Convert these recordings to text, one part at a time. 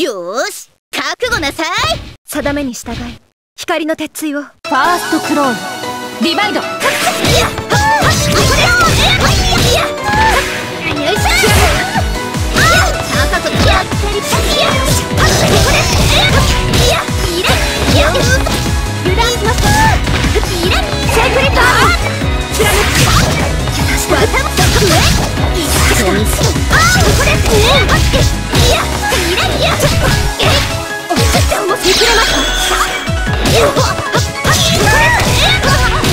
よーし覚悟なさい。定めに従い光の鉄槌をファーストクロールリバイド。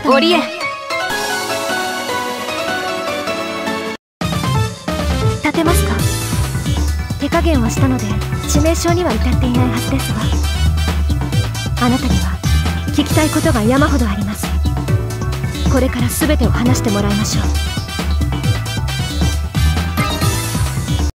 った立てますか？手加減はしたので致命傷には至っていないはずですが。あなたには聞きたいことが山ほどあります。これから全てを話してもらいましょう。